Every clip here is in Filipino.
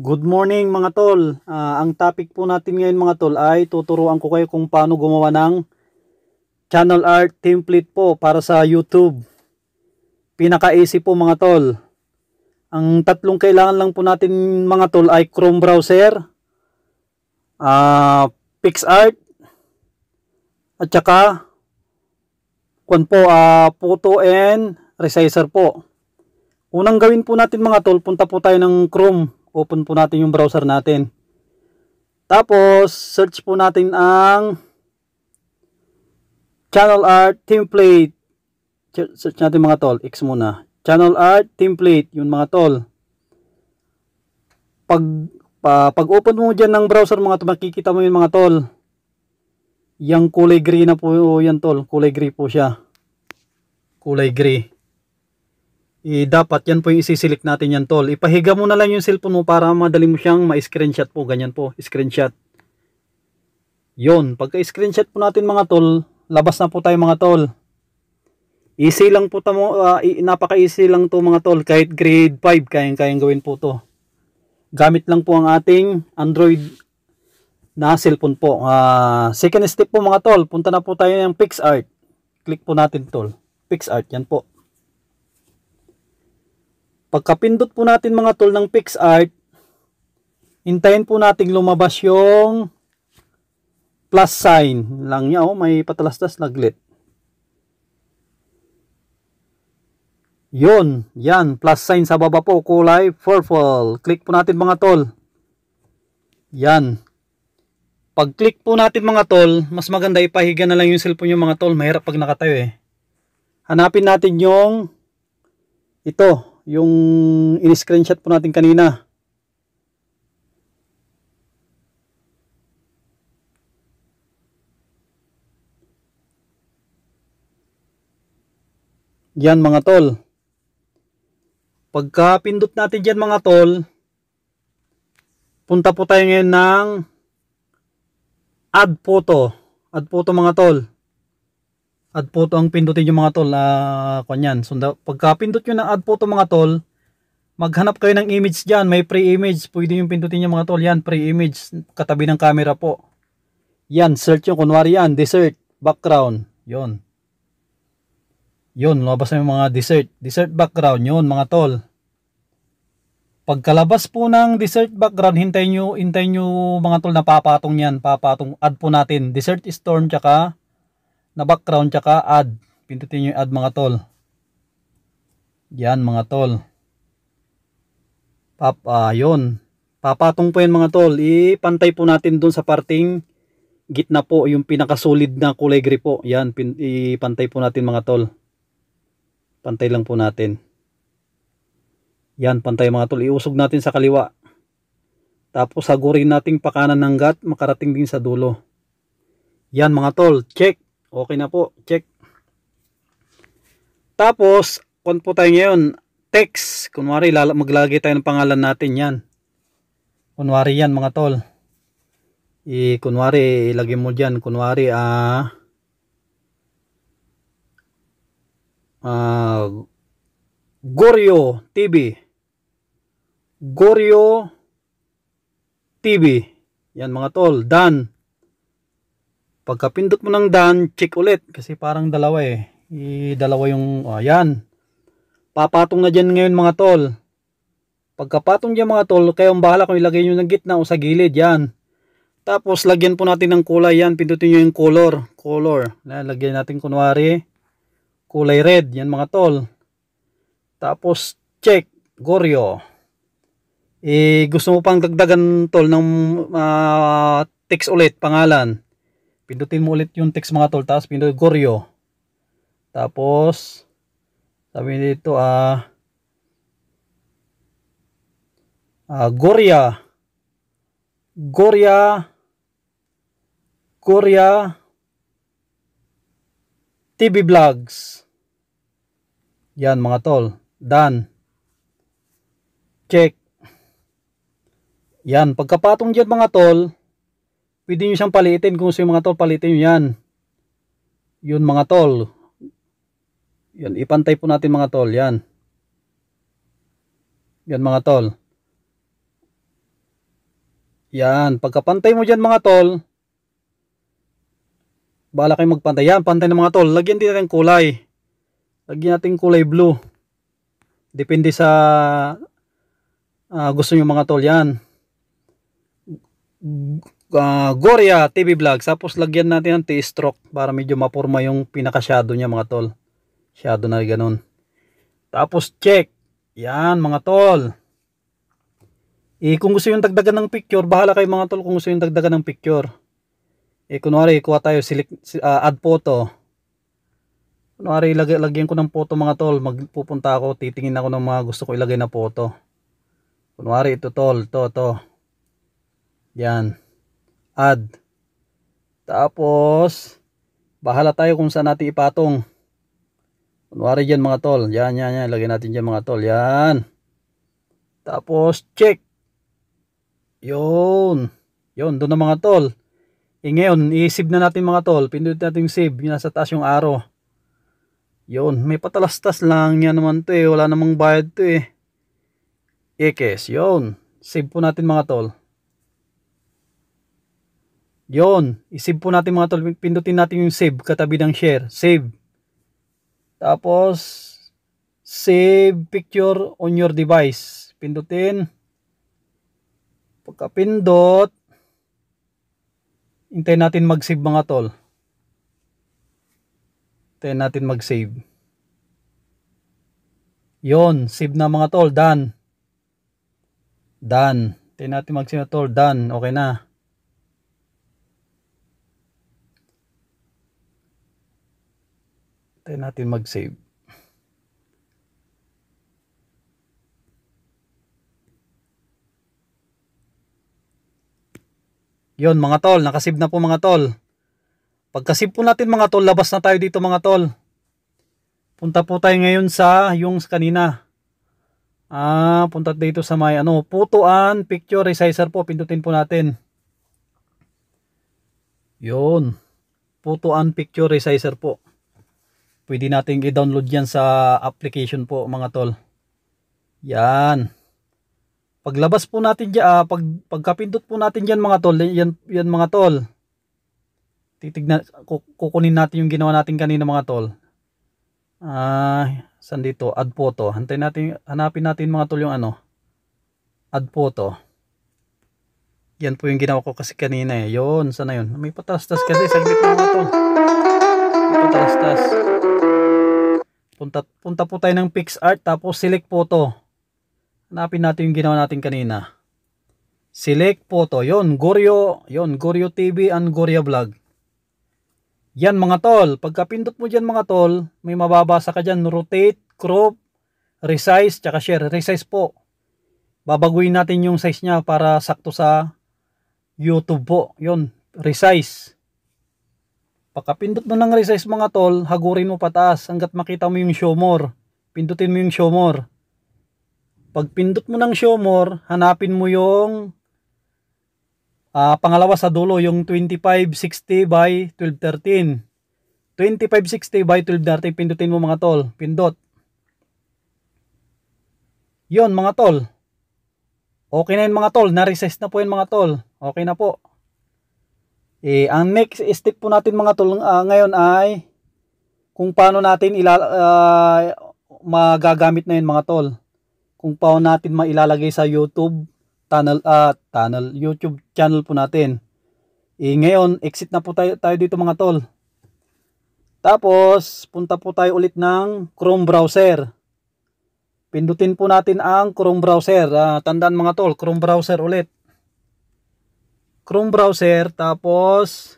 Good morning mga tol. Ah, ang topic po natin ngayon mga tol ay tuturuan ko kayo kung paano gumawa ng channel art template po para sa YouTube. Pinaka-easy po mga tol. Ang tatlong kailangan lang po natin mga tol ay Chrome browser, ah, PixArt, at saka kung po, ah, photo and resizer po. Unang gawin po natin mga tol, punta po tayo ng Chrome open po natin yung browser natin. Tapos, search po natin ang channel art template. Search natin mga tol. X muna. Channel art template. Yun mga tol. Pag, pa, pag open mo dyan ng browser mga tol, makikita mo yun mga tol. Yang kulay gray na po yan tol. Kulay gray po siya. Kulay gray eh, dapat yan po yung isiselect natin yan tol. Ipahiga mo na lang yung cellphone mo para madali mo siyang ma-screenshot po. Ganyan po, screenshot. Yon, pagka-screenshot po natin mga tol, labas na po tayo mga tol. Easy lang po tamo, uh, napaka-easy lang to mga tol. Kahit grade 5, kayang-kayang gawin po to. Gamit lang po ang ating Android na cellphone po. Uh, second step po mga tol, punta na po tayo ng PixArt. Click po natin tol. PixArt, yan po. Pagkapindot po natin mga tool ng PixArt, hintayin po nating lumabas yung plus sign lang niya. Oh, may patalastas naglit. Yun, yan, plus sign sa baba po, kulay purple. Click po natin mga tol. Yan. Pag click po natin mga tol, mas maganda ipahiga na lang yung cellphone yung mga tol. Mahirap pag nakatayo eh. Hanapin natin yung ito, yung in-screenshot po natin kanina. Yan mga tol. Pagka pindot natin dyan mga tol, punta po tayo ngayon ng add photo. Add photo mga tol add photo ang pindutin yung mga tol uh, kanyan. So, pagka pindot nyo ng add photo mga tol, maghanap kayo ng image dyan. May pre-image. Pwede yung pindutin yung mga tol. Yan, pre-image. Katabi ng camera po. Yan, search yung. Kunwari yan, desert, background. Yon. Yon, lumabas na yung mga desert. Desert background. Yon, mga tol. Pagkalabas po ng desert background, hintayin nyo, hintayin nyo mga tol na papatong yan. Papatong, add po natin. Desert storm, tsaka na background tsaka add. Pindutin nyo yung add mga tol. Yan mga tol. Pap, ah, yun. Papatong po yan mga tol. Ipantay po natin dun sa parting gitna po yung pinakasolid na kulay gray po. Yan, ipantay po natin mga tol. Pantay lang po natin. Yan, pantay mga tol. Iusog natin sa kaliwa. Tapos hagurin nating pakanan ng gat, makarating din sa dulo. Yan mga tol, check. Okay na po. Check. Tapos, kung po tayo ngayon, text. Kunwari, maglagay tayo ng pangalan natin yan. Kunwari yan mga tol. I, kunwari, ilagay mo dyan. Kunwari, ah, uh, Goryo TV. Goryo TV. Yan mga tol. Done. Pagkapindot mo ng done, check ulit. Kasi parang dalawa eh. I, dalawa yung, oh, yan. Papatong na dyan ngayon mga tol. Pagkapatong dyan mga tol, kayong bahala kung ilagay nyo ng gitna o sa gilid, yan. Tapos, lagyan po natin ng kulay yan. Pindutin nyo yung color. Color. Lagyan natin kunwari, kulay red. Yan mga tol. Tapos, check. Goryo. Eh, gusto mo pang dagdagan tol ng uh, text ulit, pangalan. Pindutin mo ulit yung text mga tol. Tapos pindutin Goryo. Tapos, sabi dito, ah, uh, uh, Gorya. Gorya. Gorya. TV Vlogs. Yan mga tol. Done. Check. Yan. Pagkapatong dyan mga tol, Pwede nyo siyang palitin kung gusto mga tol, palitin nyo yan. Yun mga tol. Yan, ipantay po natin mga tol, yan. Yan mga tol. Yan, pagkapantay mo dyan mga tol, bala kayo magpantay. Yan, pantay ng mga tol. Lagyan din natin kulay. Lagyan natin kulay blue. Depende sa uh, gusto nyo mga tol. Yan. Uh, Goria TV Vlog. Tapos lagyan natin ng T-stroke para medyo mapurma yung pinaka-shadow niya mga tol. Shadow na ganun. Tapos check. Yan mga tol. Eh, kung gusto yung dagdagan ng picture, bahala kayo mga tol kung gusto yung dagdagan ng picture. Eh, kunwari, kuha tayo, select, uh, add photo. Kunwari, lag lagyan ko ng photo mga tol. Magpupunta ako, titingin ako ng mga gusto ko ilagay na photo. Kunwari, ito tol, to, to. Yan. Add. Tapos, bahala tayo kung saan natin ipatong. Kunwari dyan mga tol. Yan, yan, yan. Lagyan natin dyan mga tol. Yan. Tapos, check. Yun. Yun, doon na mga tol. E ngayon, i-save na natin mga tol. Pindutin natin save. Yung nasa taas yung arrow. Yun, may patalastas lang yan naman to eh. Wala namang bayad to eh. Ekes, yun. Save po natin mga tol. Yun, i-save po natin mga tol. Pindutin natin yung save katabi ng share. Save. Tapos, save picture on your device. Pindutin. Pagkapindot, hintayin natin mag-save mga tol. Hintayin natin mag-save. Yon, save na mga tol, done. Done. Hintayin natin mag-save na tol, done. Okay na. Hintayin natin mag-save. Yon mga tol, nakasib na po mga tol. Pagkasib po natin mga tol, labas na tayo dito mga tol. Punta po tayo ngayon sa yung kanina. Ah, punta dito sa may ano, putuan, picture resizer po, pindutin po natin. Yon. Putuan picture resizer po. Pwede nating i-download yan sa application po mga tol. Yan. Paglabas po natin diyan, uh, pag pagkapindot po natin diyan mga tol, yan yan mga tol. Titignan kukunin natin yung ginawa natin kanina mga tol. Ah, saan dito? Add photo. Hantayin natin hanapin natin mga tol yung ano. Add photo. Yan po yung ginawa ko kasi kanina eh. Yon, sana yun? May patastas kasi saglit mga tol. May patastas. Punta punta po tayo ng PixArt tapos select photo. Hanapin natin yung ginawa natin kanina. Select photo. Yon, Goryo, yon, Goryo TV and Goryo Vlog. Yan mga tol. Pagkapindot mo dyan mga tol, may mababasa ka dyan. Rotate, crop, resize, tsaka share. Resize po. Babaguhin natin yung size niya para sakto sa YouTube po. Yon, resize. Pagkapindot mo ng resize mga tol, hagurin mo pataas hanggat makita mo yung show more. Pindutin mo yung show more. Pag pindot mo ng show more, hanapin mo yung uh, pangalawa sa dulo, yung 2560 by 1213. 2560 by 1213, pindutin mo mga tol. Pindot. Yon mga tol. Okay na yun mga tol. Na-resize na po yun mga tol. Okay na po. Eh, ang next step po natin mga tol uh, ngayon ay kung paano natin ila, uh, magagamit na yun mga tol kung paano natin mailalagay sa YouTube channel at uh, channel YouTube channel po natin. Eh ngayon, exit na po tayo, tayo dito mga tol. Tapos, punta po tayo ulit ng Chrome browser. Pindutin po natin ang Chrome browser. Uh, tandaan mga tol, Chrome browser ulit. Chrome browser, tapos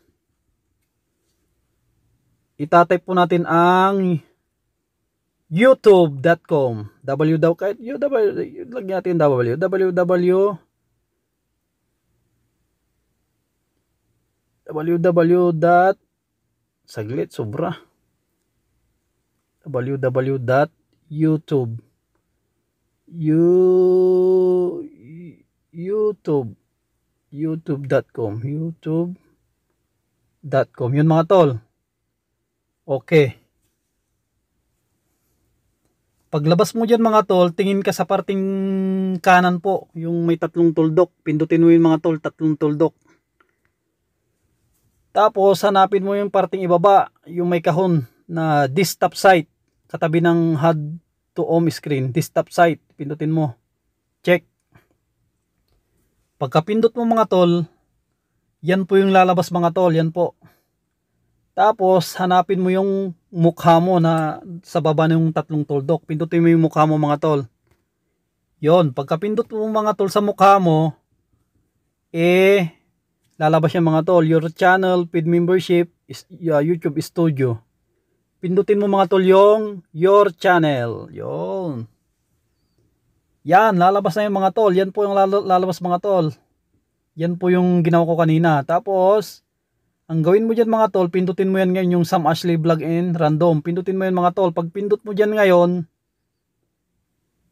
itatype po natin ang youtube.com w daw kahit w lagyan natin w. Www www dot saglit sobra. Www dot youtube. You youtube youtube.com youtube.com yun mga tol okay Paglabas mo dyan mga tol, tingin ka sa parting kanan po, yung may tatlong tuldok. Pindutin mo yung mga tol, tatlong tuldok. Tapos hanapin mo yung parting ibaba, yung may kahon na desktop site katabi ng HUD to home screen, desktop site, pindutin mo. Check. Pagkapindot mo mga tol, yan po yung lalabas mga tol, yan po. Tapos, hanapin mo yung mukha mo na sa baba ng tatlong tuldok. Pindutin mo yung mukha mo mga tol. Yon, pagkapindot mo mga tol sa mukha mo, eh, lalabas yung mga tol. Your channel, feed membership, is, uh, YouTube Studio. Pindutin mo mga tol yung your channel. Yon. Yan, lalabas na yung mga tol. Yan po yung lalabas mga tol. Yan po yung ginawa ko kanina. Tapos, ang gawin mo dyan mga tol, pindutin mo yan ngayon yung Sam Ashley Vlog in Random. Pindutin mo yan mga tol. Pag pindot mo dyan ngayon,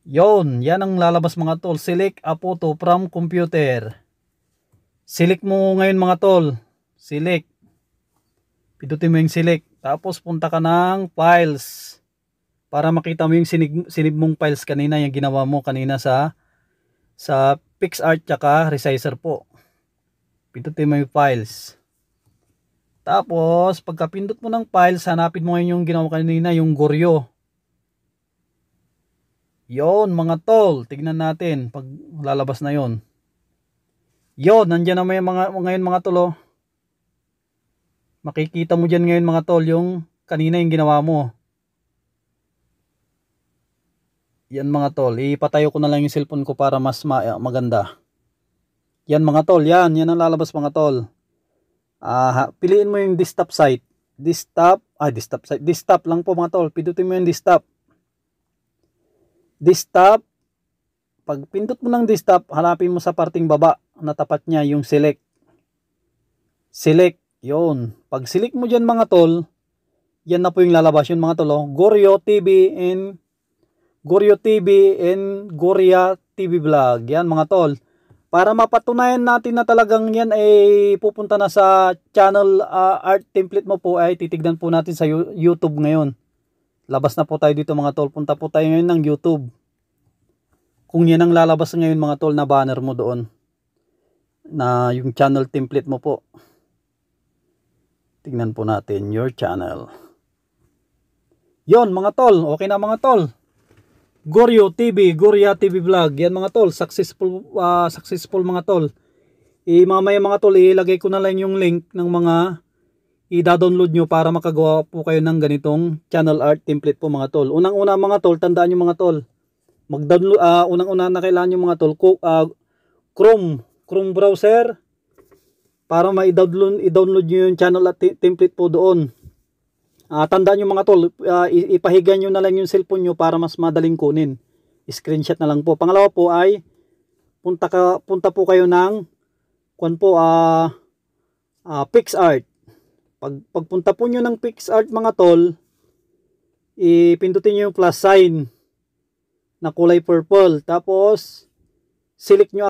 yon yan ang lalabas mga tol. Select a photo from computer. Select mo ngayon mga tol. Select. Pindutin mo yung select. Tapos punta ka ng files. Para makita mo yung sinig, sinib mong files kanina, yung ginawa mo kanina sa sa PixArt tsaka Resizer po. Pindutin mo yung files. Tapos, pagkapindot mo ng files, hanapin mo ngayon yung ginawa kanina, yung Goryo. Yon, mga tol. Tignan natin pag lalabas na yon. Yon, nandiyan na may mga, ngayon mga tol. Oh. Makikita mo dyan ngayon mga tol, yung kanina yung ginawa mo. Yan mga tol. Ipatayo ko na lang yung cellphone ko para mas ma maganda. Yan mga tol. Yan. Yan ang lalabas mga tol uh, piliin mo yung desktop site desktop ah desktop site desktop lang po mga tol pindutin mo yung desktop desktop pag pindot mo ng desktop hanapin mo sa parting baba na tapat niya yung select select yon pag select mo dyan mga tol yan na po yung lalabas yun mga tol oh. Goryo TV and Goryo TV and Gorya TV Vlog yan mga tol para mapatunayan natin na talagang yan ay pupunta na sa channel uh, art template mo po ay titignan po natin sa YouTube ngayon. Labas na po tayo dito mga tol. Punta po tayo ngayon ng YouTube. Kung yan ang lalabas ngayon mga tol na banner mo doon. Na yung channel template mo po. Tingnan po natin your channel. Yon mga tol. Okay na mga tol. Goryo TV, Gorya TV Vlog. Yan mga tol, successful uh, successful mga tol. I mamaya mga tol, ilagay ko na lang yung link ng mga i-download nyo para makagawa po kayo ng ganitong channel art template po mga tol. Unang-una mga tol, tandaan nyo mga tol. Mag-download uh, unang-una na kailangan nyo mga tol, uh, Chrome, Chrome browser para ma-download i-download nyo yung channel at template po doon. Uh, tandaan nyo mga tol, uh, ipahiga nyo na lang yung cellphone nyo para mas madaling kunin. Screenshot na lang po. Pangalawa po ay punta ka punta po kayo ng kuan po uh, uh, PixArt. Pag pagpunta po niyo ng PixArt mga tol, ipindutin niyo yung plus sign na kulay purple. Tapos select niyo